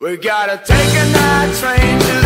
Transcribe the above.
We gotta take a night train to